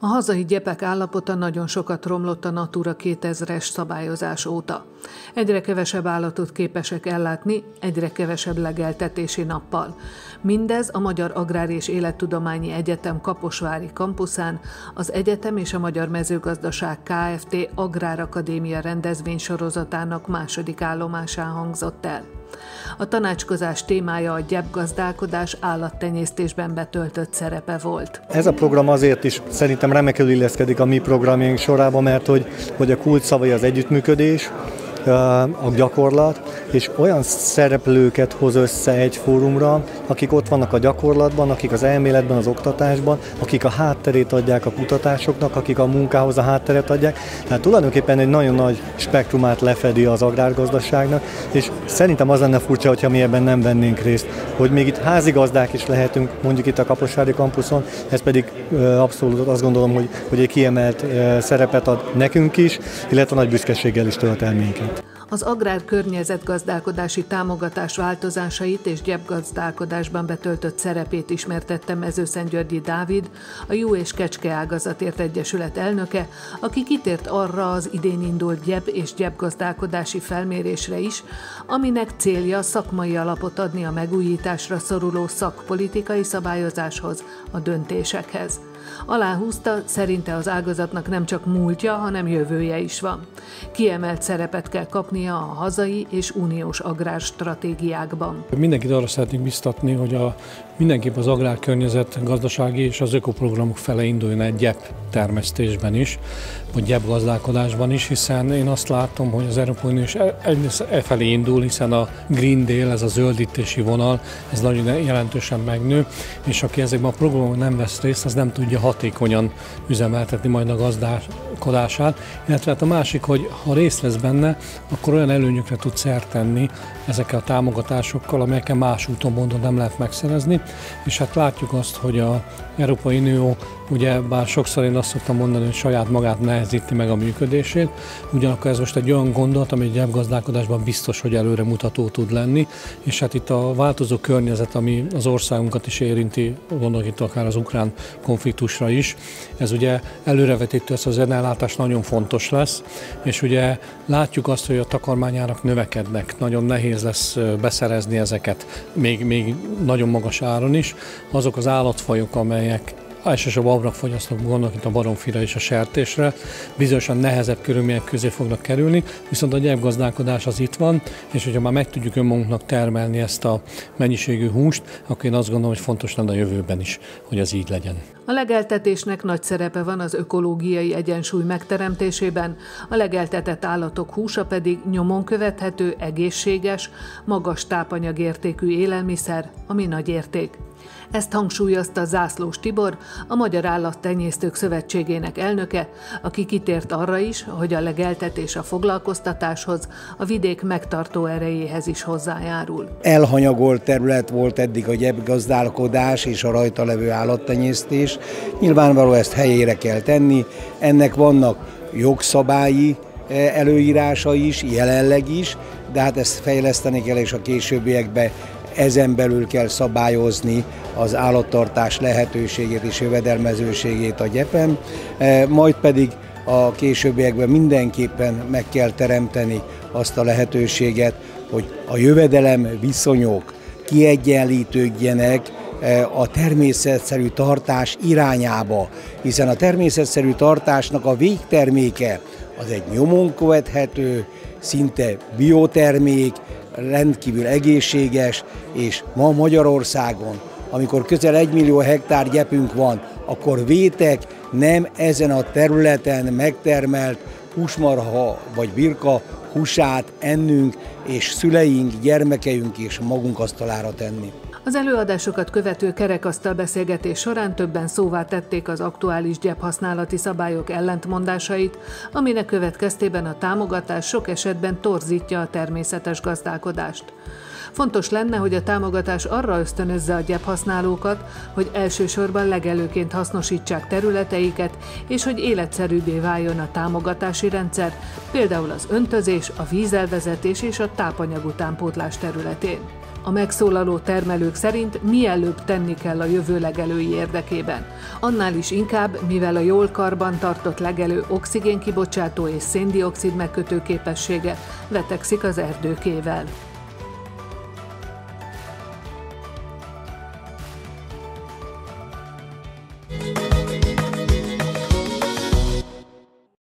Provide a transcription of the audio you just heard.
A hazai gyepek állapota nagyon sokat romlott a Natura 2000-es szabályozás óta. Egyre kevesebb állatot képesek ellátni, egyre kevesebb legeltetési nappal. Mindez a Magyar Agrár és Élettudományi Egyetem Kaposvári kampuszán, az egyetem és a Magyar Mezőgazdaság Kft. Agrárakadémia rendezvény sorozatának második állomásán hangzott el. A tanácskozás témája a gyepgazdálkodás állattenyésztésben betöltött szerepe volt. Ez a program azért is szerintem remekül illeszkedik a mi programjaink sorába, mert hogy, hogy a kult szavai az együttműködés, a gyakorlat, és olyan szereplőket hoz össze egy fórumra, akik ott vannak a gyakorlatban, akik az elméletben, az oktatásban, akik a hátterét adják a kutatásoknak, akik a munkához a hátteret adják. Tehát tulajdonképpen egy nagyon nagy spektrumát lefedi az agrárgazdaságnak, és szerintem az lenne furcsa, hogyha mi ebben nem vennénk részt, hogy még itt házigazdák is lehetünk, mondjuk itt a Kaposvári kampuszon, ez pedig abszolút azt gondolom, hogy, hogy egy kiemelt szerepet ad nekünk is, illetve nagy büszkeséggel is tölt el minket az agrár környezetgazdálkodási támogatás változásait és gyepgazdálkodásban betöltött szerepét ismertette Mezőszentgyörgyi Dávid, a Jó és Kecske Ágazatért Egyesület elnöke, aki kitért arra az idén indult gyep és gyepgazdálkodási felmérésre is, aminek célja szakmai alapot adni a megújításra szoruló szakpolitikai szabályozáshoz, a döntésekhez. Aláhúzta, szerinte az ágazatnak nem csak múltja, hanem jövője is van. Kiemelt szerepet kell kapnia a hazai és uniós agrárstratégiákban. Mindenkit arra szeretnénk biztatni, hogy a, mindenképp az agrárkörnyezet, gazdasági és az ökoprogramok fele induljon egy gyep termesztésben is, vagy gyep gazdálkodásban is, hiszen én azt látom, hogy az Európai Unió is e, e felé indul, hiszen a Green Deal, ez a zöldítési vonal, ez nagyon jelentősen megnő, és aki ezekben a programokban nem vesz részt, az nem tudja hatékonyan üzemeltetni majd a gazdálkodását. Illetve hát a másik, hogy ha részt vesz benne, akkor olyan előnyökre tud szert tenni ezekkel a támogatásokkal, amelyeken más úton módon nem lehet megszerezni. És hát látjuk azt, hogy a Európai Unió ugye bár sokszor én azt szoktam mondani, hogy saját magát nehezíti meg a működését, ugyanakkor ez most egy olyan gondolat, ami egy gazdálkodásban biztos, hogy előre mutató tud lenni, és hát itt a változó környezet, ami az országunkat is érinti, gondolok itt akár az ukrán konfliktusra is, ez ugye előrevetítő, ez az ellátás nagyon fontos lesz, és ugye látjuk azt, hogy a takarmányárak növekednek, nagyon nehéz lesz beszerezni ezeket, még, még nagyon magas áron is. Azok az állatfajok, amelyek elsősorban abrak fogyasztók, gondolok itt a baromfira és a sertésre, bizonyosan nehezebb körülmények közé fognak kerülni, viszont a gyepgazdálkodás az itt van, és hogyha már meg tudjuk önmagunknak termelni ezt a mennyiségű húst, akkor én azt gondolom, hogy fontos lenne a jövőben is, hogy ez így legyen. A legeltetésnek nagy szerepe van az ökológiai egyensúly megteremtésében, a legeltetett állatok húsa pedig nyomon követhető, egészséges, magas tápanyagértékű élelmiszer, ami nagy érték. Ezt hangsúlyozta Zászlós Tibor, a Magyar Állattenyésztők Szövetségének elnöke, aki kitért arra is, hogy a legeltetés a foglalkoztatáshoz, a vidék megtartó erejéhez is hozzájárul. Elhanyagolt terület volt eddig a gyepgazdálkodás és a rajta levő állattenyésztés. Nyilvánvaló ezt helyére kell tenni, ennek vannak jogszabályi eh, előírása is, jelenleg is, de hát ezt fejleszteni kell, és a későbbiekben ezen belül kell szabályozni az állattartás lehetőségét és jövedelmezőségét a gyepen, e, majd pedig a későbbiekben mindenképpen meg kell teremteni azt a lehetőséget, hogy a jövedelem viszonyok kiegyenlítődjenek e, a természetszerű tartás irányába, hiszen a természetszerű tartásnak a végterméke az egy nyomon követhető, szinte biotermék, rendkívül egészséges, és ma Magyarországon, amikor közel egy millió hektár gyepünk van, akkor vétek nem ezen a területen megtermelt húsmarha vagy birka húsát ennünk, és szüleink, gyermekeink és magunk asztalára tenni. Az előadásokat követő kerekasztal beszélgetés során többen szóvá tették az aktuális gyephasználati szabályok ellentmondásait, aminek következtében a támogatás sok esetben torzítja a természetes gazdálkodást. Fontos lenne, hogy a támogatás arra ösztönözze a gyephasználókat, hogy elsősorban legelőként hasznosítsák területeiket, és hogy életszerűbbé váljon a támogatási rendszer, például az öntözés, a vízelvezetés és a tápanyag utánpótlás területén. A megszólaló termelők szerint mielőbb tenni kell a jövő legelői érdekében. Annál is inkább, mivel a jól karban tartott legelő oxigénkibocsátó és széndiokszid megkötő képessége vetekszik az erdőkével.